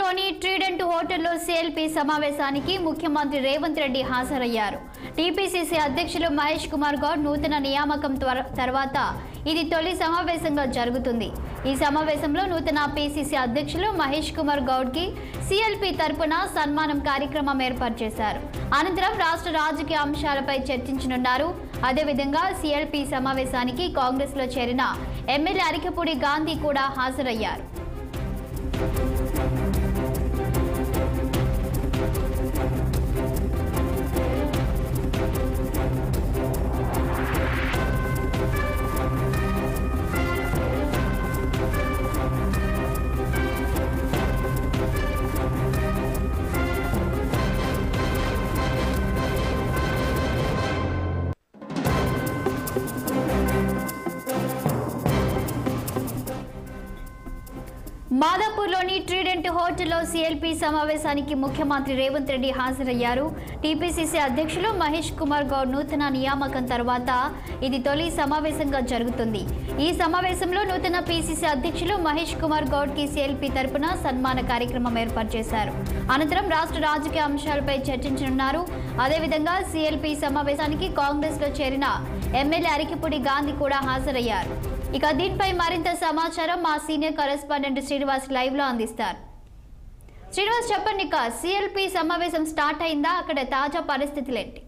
లోని ట్రీడెంట్ హోటల్లో సిఎల్పి సమావేశానికి ముఖ్యమంత్రి రేవంత్ రెడ్డి హాజరయ్యారు. టీపీసీసీ అధ్యక్షులు మహేష్ కుమార్ గౌడ్ నూతన నియామకం త్వర- తర్వాత ఇది తొలి సమావేశంగా జరుగుతుంది. ఈ సమావేశంలో నూతన పీసీసీ అధ్యక్షులు మహేష్ కుమార్ గౌడ్కి సిఎల్పి తరపున సన్మానం కార్యక్రమం ఏర్పాటు చేశారు. అనంతరం రాష్ట్ర రాజకీయ అంశాలపై చర్చించనున్నారు. అదేవిధంగా సిఎల్పి సమావేశానికి కాంగ్రెస్లో చేరిన ఎమ్మెల్యే అరికపూడి గాంధీ కూడా హాజరయ్యారు. మాదాపూర్లోని ట్రీడెంట్ హోటల్లో సిఎల్పి సమావేశానికి ముఖ్యమంత్రి రేవంత్ రెడ్డి హాజరయ్యారు. టీపీసీసీ అధ్యక్షులు మహేష్ కుమార్ గౌడ్ నూతన నియామకం తర్వాత ఇది తొలి సమావేశంగా జరుగుతుంది. ఈ సమావేశంలో నూతన పీసీసీ అధ్యక్షులు మహేష్ కుమార్ గౌడ్కి సిఎల్పి తరపున సన్మాన కార్యక్రమం ఏర్పాటు చేశారు. అనంతరం రాష్ట్ర రాజకీయ అంశాలపై చర్చించనున్నారు. అదేవిధంగా సిఎల్పి సమావేశానికి కాంగ్రెస్లో చేరిన ఎమ్మెల్యే అరికిపూడి గాంధీ కూడా హాజరయ్యారు. ఇక దీనిపై మరింత సమాచారం మా సీనియర్ కరెస్పాండెంట్ శ్రీనివాస్ లైవ్లో అందిస్తారు. శ్రీనివాస్ చెప్పండి ఇక సిఎల్పి సమావేశం స్టార్ట్ అయిందా? అక్కడ తాజా పరిస్థితులు ఏంటి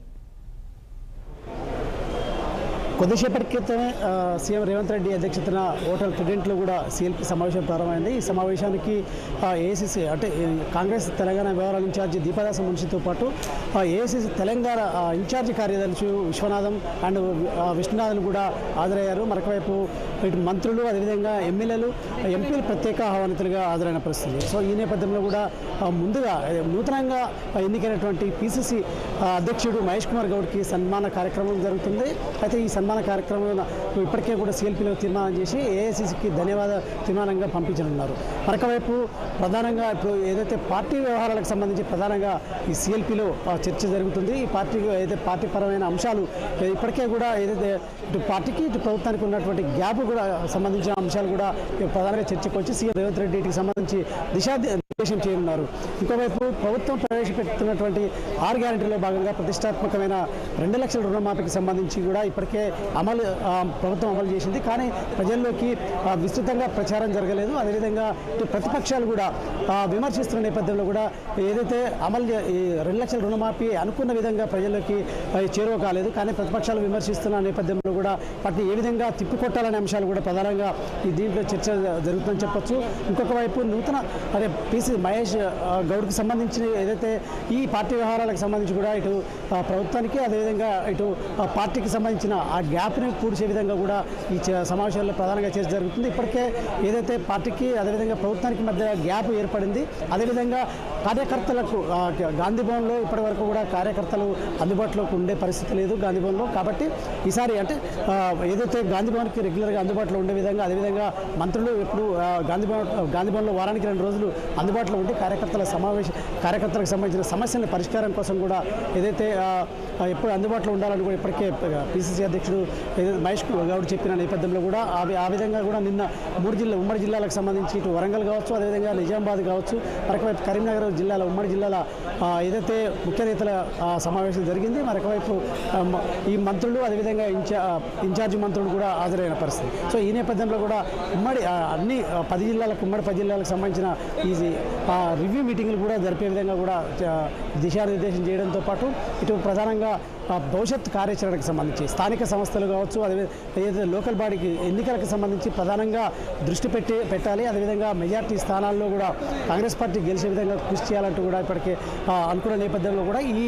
కొద్దిసేపటి క్రితమే సీఎం రేవంత్ రెడ్డి అధ్యక్షతన హోటల్ ప్రెసిడెంట్లో కూడా సిఎల్పి సమావేశం ప్రారంభమైంది. ఈ సమావేశానికి ఏసీసీ అంటే కాంగ్రెస్ తెలంగాణ వ్యవహారాల ఇన్ఛార్జి దీపదాస మున్షితో పాటు ఏసీసీ తెలంగాణ ఇన్ఛార్జి కార్యదర్శి విశ్వనాథం అండ్ విష్ణునాథన్ కూడా హాజరయ్యారు. మరొకవైపు ఇటు మంత్రులు అదేవిధంగా ఎమ్మెల్యేలు ఎంపీలు ప్రత్యేక ఆహ్వానితులుగా హాజరైన పరిస్థితి. సో ఈ నేపథ్యంలో కూడా ముందుగా నూతనంగా ఎన్నికైనటువంటి పిసిసి అధ్యక్షుడు మహేష్ కుమార్ గౌడ్కి సన్మాన కార్యక్రమం జరుగుతుంది. అయితే ఈ సన్మాన కార్యక్రమంలో ఇప్పటికే కూడా సిఎల్పీలో తీర్మానం చేసి ఏఐసిసికి ధన్యవాద తీర్మానంగా పంపించనున్నారు. మరొకవైపు ప్రధానంగా ఇప్పుడు ఏదైతే పార్టీ వ్యవహారాలకు సంబంధించి ప్రధానంగా ఈ సిఎల్పీలో చర్చ జరుగుతుంది ఈ పార్టీ ఏదైతే పార్టీ పరమైన అంశాలు ఇప్పటికే కూడా ఏదైతే ఇటు పార్టీకి ఇటు ప్రభుత్వానికి ఉన్నటువంటి గ్యాప్ కూడా సంబంధించిన అంశాలు కూడా ప్రధానంగా చర్చకు వచ్చి సీఎం రేవంత్ రెడ్డికి సంబంధించి దిశా నిర్దేశం చేయనున్నారు. ఇంకోవైపు ప్రభుత్వం ప్రవేశపెడుతున్నటువంటి ఆరు గ్యారంటీలో భాగంగా ప్రతిష్టాత్మకమైన రెండు లక్షల రుణమాఫీకి సంబంధించి కూడా ఇప్పటికే అమలు ప్రభుత్వం అమలు చేసింది. కానీ ప్రజల్లోకి విస్తృతంగా ప్రచారం జరగలేదు. అదేవిధంగా ఇటు ప్రతిపక్షాలు కూడా విమర్శిస్తున్న నేపథ్యంలో కూడా ఏదైతే అమలు ఈ రెండు లక్షల రుణమాఫీ అనుకున్న విధంగా ప్రజల్లోకి చేరువ కాలేదు. కానీ ప్రతిపక్షాలు విమర్శిస్తున్న నేపథ్యంలో కూడా వాటిని ఏ విధంగా తిప్పికొట్టాలనే అంశాలు కూడా ప్రధానంగా ఈ దీంట్లో చర్చ జరుగుతుందని చెప్పొచ్చు. ఇంకొక వైపు నూతన అదే పిసి మహేష్ గౌడ్కి సంబంధించిన ఏదైతే ఈ పార్టీ వ్యవహారాలకు సంబంధించి కూడా ఇటు ప్రభుత్వానికి అదేవిధంగా ఇటు పార్టీకి సంబంధించిన ఆ గ్యాప్ని పూడ్చే విధంగా కూడా ఈ చ- సమావేశాల్లో ప్రధానంగా చేసి జరుగుతుంది. ఇప్పటికే ఏదైతే పార్టీకి అదేవిధంగా ప్రభుత్వానికి మధ్య గ్యాప్ ఏర్పడింది అదేవిధంగా కార్యకర్తలకు గాంధీ భవన్లో ఇప్పటి వరకు కూడా కార్యకర్తలు అందుబాటులోకి ఉండే పరిస్థితి లేదు గాంధీ భవన్లో. కాబట్టి ఈసారి అంటే ఏదైతే గాంధీ భవన్కి రెగ్యులర్గా అందుబాటులో ఉండే విధంగా అదేవిధంగా మంత్రులు ఎప్పుడు గాంధీ భవన్ గాంధీ భవన్లో వారానికి రెండు రోజులు అందుబాటులో ఉండి కార్యకర్తల సమావేశ కార్యకర్తలకు సంబంధించిన సమస్యల పరిష్కారం కోసం కూడా ఏదైతే ఎప్పుడు అందుబాటులో ఉండాలని కూడా ఇప్పటికే పిసిసి అధ్యక్షుడు మహేష్ గౌడ్ చెప్పిన నేపథ్యంలో కూడా ఆ ఆ విధంగా కూడా నిన్న మూడు జిల్లా ఉమ్మడి జిల్లాలకు సంబంధించి ఇటు వరంగల్ కావచ్చు అదేవిధంగా నిజామాబాద్ కావచ్చు మరొకవైపు కరీంనగర్ జిల్లాల ఉమ్మడి జిల్లాల ఏదైతే ముఖ్య నేతల సమావేశం జరిగింది మరొకవైపు ఈ మంత్రులు అదేవిధంగా ఇన్ఛా ఇన్ఛార్జి మంత్రులు కూడా హాజరైన పరిస్థితి. సో ఈ నేపథ్యంలో కూడా ఉమ్మడి అన్ని పది జిల్లాలకు ఉమ్మడి పది జిల్లాలకు సంబంధించిన ఈ రివ్యూ మీటింగ్లు కూడా జరిపే విధంగా కూడా దిశానిర్దేశం చేయడంతో పాటు ఇటు ప్రధానంగా భవిష్యత్ కార్యాచరణకు సంబంధించి స్థానిక సంస్థలు కావచ్చు అదే ఏదైతే లోకల్ బాడీకి ఎన్నికలకు సంబంధించి ప్రధానంగా దృష్టి పెట్టి పెట్టాలి అదేవిధంగా మెజార్టీ స్థానాల్లో కూడా కాంగ్రెస్ పార్టీ గెలిచే విధంగా కృషి చేయాలంటూ కూడా ఇప్పటికే అనుకున్న నేపథ్యంలో కూడా ఈ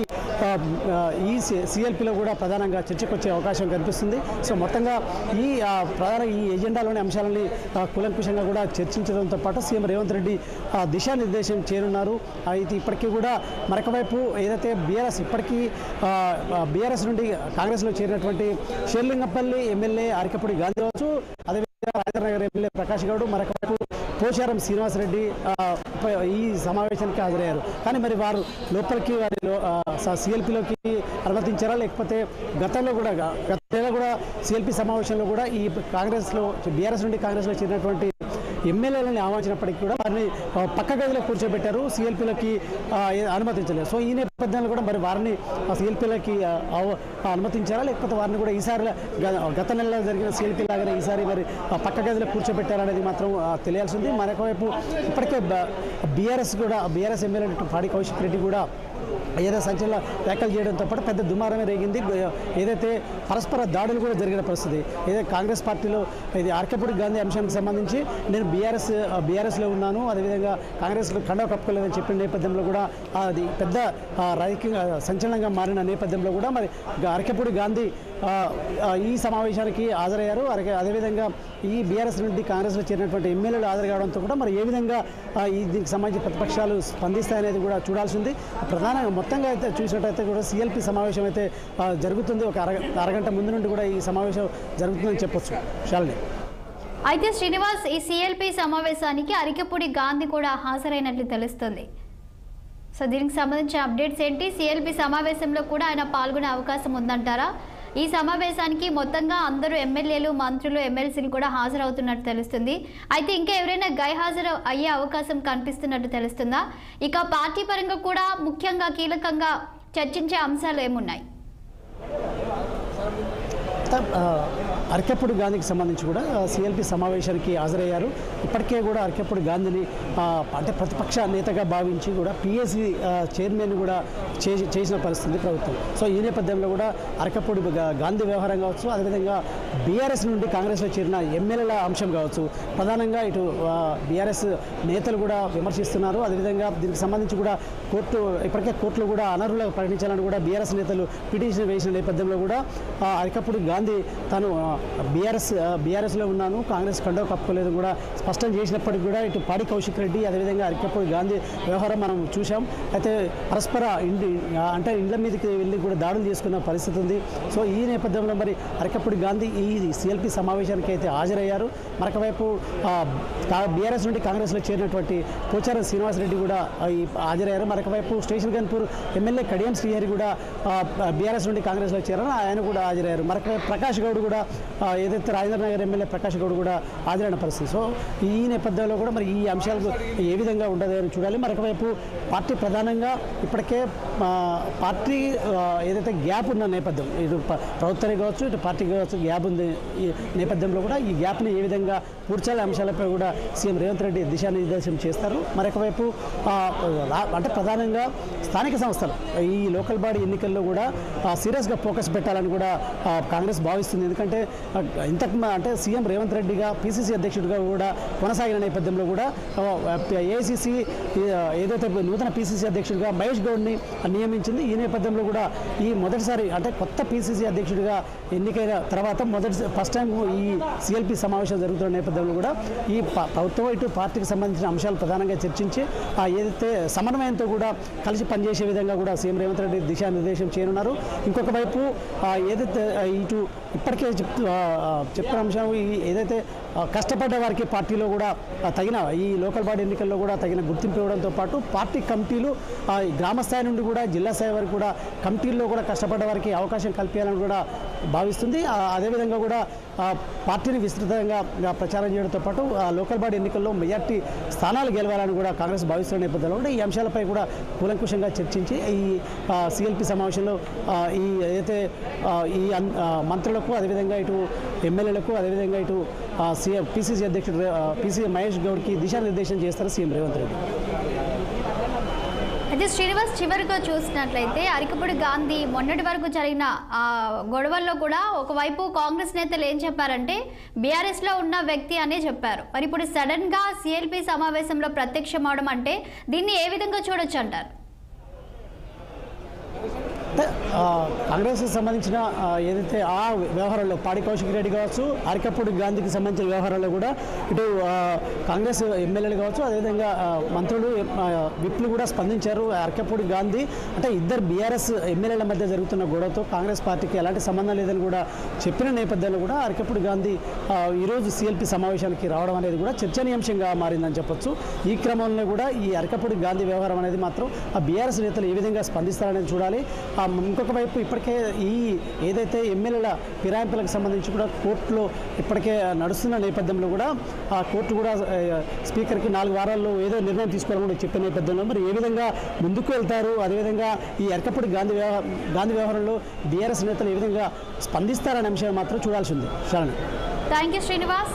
ఈ సిఎల్పిలో కూడా ప్రధానంగా చర్చకు వచ్చే అవకాశం కనిపిస్తుంది. సో మొత్తంగా ఈ ప్రధాన ఈ ఎజెండాలోని అంశాలని ఆ, కూడా చర్చించడంతో పాటు సీఎం రేవంత్ రెడ్డి ఆ, దిశానిర్దేశం చేరున్నారు అయితే ఇప్పటికీ కూడా మరొకవైపు ఏదైతే బీఆర్ఎస్ ఇప్పటికీ బీఆర్ఎస్ నుండి కాంగ్రెస్లో చేరినటువంటి షేర్లింగపల్లి ఎమ్మెల్యే అరికపూడి గాంధీ కావచ్చు అదే రాజేంద్రనగర్ ఎమ్మెల్యే ప్రకాష్ గౌడ్ మరొక పోచారం శ్రీనివాసరెడ్డి ఈ సమావేశానికి హాజరయ్యారు. కానీ మరి వారు లోపలికి వారి సిఎల్పిలోకి అనుమతించారా? లేకపోతే గతంలో కూడా గతంలో కూడా సిఎల్పి సమావేశంలో కూడా ఈ కాంగ్రెస్లో బీఆర్ఎస్ నుండి కాంగ్రెస్లో చేరినటువంటి ఎమ్మెల్యేలని ఆహ్వానించినప్పటికీ కూడా వారిని పక్క గదిలో కూర్చోబెట్టారు. సిఎల్పీలకి అనుమతించలేదు. సో ఈ నేపథ్యంలో కూడా మరి వారిని సిఎల్పీలకి అనుమతించారా? లేకపోతే వారిని కూడా ఈసారి గ- గత నెలలో జరిగిన సిఎల్పీ లాగానే ఈసారి మరి ఆ, పక్క గదిలో కూర్చోబెట్టారనేది మాత్రం తెలియాల్సింది తెలియాల్సి ఉంది. మరొక వైపు ఇప్పటికే బీఆర్ఎస్ కూడా బీఆర్ఎస్ ఎమ్మెల్యే పాడి కౌశిక్ రెడ్డి కూడా ఏదో సంచలన వ్యాఖ్యలు చేయడంతో పాటు పెద్ద దుమారమే రేగింది. ఏదైతే పరస్పర దాడులు కూడా జరిగిన పరిస్థితి ఏదైతే కాంగ్రెస్ పార్టీలో ఇది ఆర్కేపూడి గాంధీ అంశానికి సంబంధించి నేను బీఆర్ఎస్ బీఆర్ఎస్లో ఉన్నాను. అదేవిధంగా కాంగ్రెస్లో కండవ కప్పుకోలేదని చెప్పిన నేపథ్యంలో కూడా అది పెద్ద రాజకీయ సంచలనంగా మారిన నేపథ్యంలో కూడా మరి అరకపూడి గాంధీ ఈ సమావేశానికి హాజరయ్యారు. అరకే అదేవిధంగా ఈ బీఆర్ఎస్ నుండి కాంగ్రెస్లో చేరినటువంటి ఎమ్మెల్యేలు హాజరు కావడంతో కూడా మరి ఏ విధంగా ఈ దీనికి సంబంధించి ప్రతిపక్షాలు స్పందిస్తాయనేది కూడా చూడాల్సి ఉంది ప్రధానంగా మొత్తంగా అయితే చూసినట్టయితే కూడా సిఎల్పి సమావేశం అయితే జరుగుతుంది. ఒక అరగ అరగంట ముందు నుండి కూడా ఈ సమావేశం జరుగుతుందని చెప్పొచ్చు. శాలిని అయితే శ్రీనివాస్ ఈ సిఎల్పి సమావేశానికి అరికపూడి గాంధీ కూడా హాజరైనట్లు తెలుస్తుంది. సో దీనికి సంబంధించిన అప్డేట్స్ ఏంటి? సిఎల్పి సమావేశంలో కూడా ఆయన పాల్గొనే అవకాశం ఉందంటారా? ఈ సమావేశానికి మొత్తంగా అందరూ ఎమ్మెల్యేలు మంత్రులు ఎమ్మెల్సీలు కూడా హాజరవుతున్నట్టు తెలుస్తుంది. అయితే ఇంకా ఎవరైనా గైహాజరు అయ్యే అవకాశం కనిపిస్తున్నట్టు తెలుస్తుందా? ఇక పార్టీ పరంగా కూడా ముఖ్యంగా కీలకంగా చర్చించే అంశాలు ఏమున్నాయి? ఆ, అరకెప్పుడు గాంధీకి సంబంధించి కూడా సిఎల్పి సమావేశానికి హాజరయ్యారు. ఇప్పటికే కూడా అరకెప్పుడు గాంధీని అంటే ప్రతిపక్ష నేతగా భావించి కూడా పిఎస్సి చైర్మన్ కూడా చేసి చేసిన పరిస్థితి ప్రభుత్వం. సో ఈ నేపథ్యంలో కూడా అరకపూడి గాంధీ వ్యవహారం కావచ్చు అదేవిధంగా బీఆర్ఎస్ నుండి కాంగ్రెస్లో చేరిన ఎమ్మెల్యేల అంశం కావచ్చు ప్రధానంగా ఇటు బీఆర్ఎస్ నేతలు కూడా విమర్శిస్తున్నారు. అదేవిధంగా దీనికి సంబంధించి కూడా కోర్టు ఇప్పటికే కోర్టులో కూడా అనర్హులుగా ప్రకటించాలని కూడా బీఆర్ఎస్ నేతలు పిటిషన్ వేసిన నేపథ్యంలో కూడా అరకప్పుడు గాంధీ గాంధీ తను బీఆర్ఎస్ బీఆర్ఎస్లో ఉన్నాను కాంగ్రెస్ కండో కప్పుకోలేదు కూడా స్పష్టం చేసినప్పటికీ కూడా ఇటు పాడి కౌశిక్ రెడ్డి అదేవిధంగా అరకప్పుడు గాంధీ వ్యవహారం మనం చూసాం అయితే పరస్పర ఇండి అంటే ఇండ్ల మీదకి వెళ్ళి కూడా దాడులు చేసుకున్న పరిస్థితి ఉంది. సో ఈ నేపథ్యంలో మరి అరకప్పుడు గాంధీ ఈ సిఎల్పి సమావేశానికి అయితే హాజరయ్యారు. మరొకవైపు బీఆర్ఎస్ నుండి కాంగ్రెస్లో చేరినటువంటి పోచారం శ్రీనివాసరెడ్డి కూడా హాజరయ్యారు. మరొకవైపు స్టేషన్ గన్పూర్ ఎమ్మెల్యే కడియం శ్రీహరి కూడా బీఆర్ఎస్ నుండి కాంగ్రెస్లో చేరారు. ఆయన కూడా హాజరయ్యారు. మరొకవైపు ప్రకాష్ గౌడ్ కూడా ఏదైతే రాజేంద్ర నగర్ ఎమ్మెల్యే ప్రకాష్ గౌడ్ కూడా హాజరైన పరిస్థితి. సో ఈ నేపథ్యంలో కూడా మరి ఈ అంశాలు ఏ విధంగా ఉండదు అని చూడాలి. మరొకవైపు పార్టీ ప్రధానంగా ఇప్పటికే పార్టీ ఏదైతే గ్యాప్ ఉన్న నేపథ్యం ఇటు ప్రభుత్వానికి కావచ్చు ఇటు పార్టీకి కావచ్చు గ్యాప్ ఉంది. ఈ నేపథ్యంలో కూడా ఈ గ్యాప్ని ఏ విధంగా పూడ్చాలి అంశాలపై కూడా సీఎం రేవంత్ రెడ్డి దిశానిర్దేశం చేస్తారు. మరొక వైపు అంటే ప్రధానంగా స్థానిక సంస్థలు ఈ లోకల్ బాడీ ఎన్నికల్లో కూడా సీరియస్గా ఫోకస్ పెట్టాలని కూడా కాంగ్రెస్ కాంగ్రెస్ భావిస్తుంది. ఎందుకంటే ఇంతకు అంటే సీఎం రేవంత్ రెడ్డిగా పిసిసి అధ్యక్షుడిగా కూడా కొనసాగిన నేపథ్యంలో కూడా ఏఐసిసి ఏదైతే నూతన పిసిసి అధ్యక్షుడిగా మహేష్ గౌడ్ని నియమించింది ఈ నేపథ్యంలో కూడా ఈ మొదటిసారి అంటే కొత్త పిసిసి అధ్యక్షుడిగా ఎన్నికైన తర్వాత మొదటి ఫస్ట్ టైం ఈ సిఎల్పి సమావేశం జరుగుతున్న నేపథ్యంలో కూడా ఈ ప- ప్రభుత్వం ఇటు పార్టీకి సంబంధించిన అంశాలు ప్రధానంగా చర్చించి ఏదైతే సమన్వయంతో కూడా కలిసి పనిచేసే విధంగా కూడా సీఎం రేవంత్ రెడ్డి దిశానిర్దేశం చేయనున్నారు. ఇంకొక వైపు ఏదైతే ఇటు ఇప్పటికే చెప్తూ చెప్పిన అంశం ఏదైతే కష్టపడ్డ వారికి పార్టీలో కూడా తగిన ఈ లోకల్ బాడీ ఎన్నికల్లో కూడా తగిన గుర్తింపు ఇవ్వడంతో పాటు పార్టీ కమిటీలు గ్రామ స్థాయి నుండి కూడా జిల్లా స్థాయి వరకు కూడా కమిటీల్లో కూడా కష్టపడ్డ వారికి అవకాశం కల్పించాలని కూడా భావిస్తుంది. అదేవిధంగా కూడా పార్టీని విస్తృతంగా ప్రచారం చేయడంతో పాటు లోకల్ బాడీ ఎన్నికల్లో మెజార్టీ స్థానాలు గెలవాలని కూడా కాంగ్రెస్ భావిస్తున్న నేపథ్యంలో కూడా ఈ అంశాలపై కూడా కూలంకుషంగా చర్చించి ఈ సిఎల్పి సమావేశంలో ఈ ఏదైతే ఈ మంత్రులకు అదేవిధంగా ఇటు ఎమ్మెల్యేలకు అదేవిధంగా ఇటు సీఎం పిసిసి అధ్యక్షుడు పిసిసి మహేష్ గౌడ్కి దిశానిర్దేశం చేస్తారు సీఎం రేవంత్ రెడ్డి. అయితే శ్రీనివాస్ చివరిగా చూసినట్లయితే అరికపూడి గాంధీ మొన్నటి వరకు జరిగిన ఆ, గొడవల్లో కూడా ఒకవైపు కాంగ్రెస్ నేతలు ఏం చెప్పారంటే బీఆర్ఎస్లో ఉన్న వ్యక్తి అనే చెప్పారు. మరి ఇప్పుడు సడన్గా సిఎల్పి సమావేశంలో ప్రత్యక్షం అవడం అంటే దీన్ని ఏ విధంగా చూడొచ్చు అంటారు? కాంగ్రెస్కి సంబంధించిన ఏదైతే ఆ వ్యవహారంలో పాడి కౌశిక్ రెడ్డి కావచ్చు అరకప్పుడు గాంధీకి సంబంధించిన వ్యవహారాల్లో కూడా ఇటు కాంగ్రెస్ ఎమ్మెల్యేలు కావచ్చు అదేవిధంగా మంత్రులు విప్లు కూడా స్పందించారు. అరకప్పుడు గాంధీ అంటే ఇద్దరు బీఆర్ఎస్ ఎమ్మెల్యేల మధ్య జరుగుతున్న గొడవతో కాంగ్రెస్ పార్టీకి ఎలాంటి సంబంధం లేదని కూడా చెప్పిన నేపథ్యంలో కూడా అరకప్పుడు గాంధీ ఈరోజు సిఎల్పి సమావేశానికి రావడం అనేది కూడా చర్చనీయాంశంగా మారిందని చెప్పొచ్చు. ఈ క్రమంలో కూడా ఈ అరకప్పుడు గాంధీ వ్యవహారం అనేది మాత్రం ఆ బీఆర్ఎస్ నేతలు ఏ విధంగా స్పందిస్తారనేది చూడాలి. ఆ, ఇంకొక వైపు ఇప్పటికే ఈ ఏదైతే ఎమ్మెల్యేల ఫిరాయింపులకు సంబంధించి కూడా కోర్టులో ఇప్పటికే నడుస్తున్న నేపథ్యంలో కూడా ఆ కోర్టు కూడా స్పీకర్కి నాలుగు వారాల్లో ఏదో నిర్ణయం తీసుకోవాలని కూడా చెప్పిన నేపథ్యంలో మరి ఏ విధంగా ముందుకు వెళ్తారు? అదేవిధంగా ఈ ఎరకపూడి గాంధీ వ్యవహార గాంధీ వ్యవహారంలో బీఆర్ఎస్ నేతలు ఏ విధంగా స్పందిస్తారనే అంశాన్ని మాత్రం చూడాల్సి ఉంది. శరణ్. Thank you Srinivas.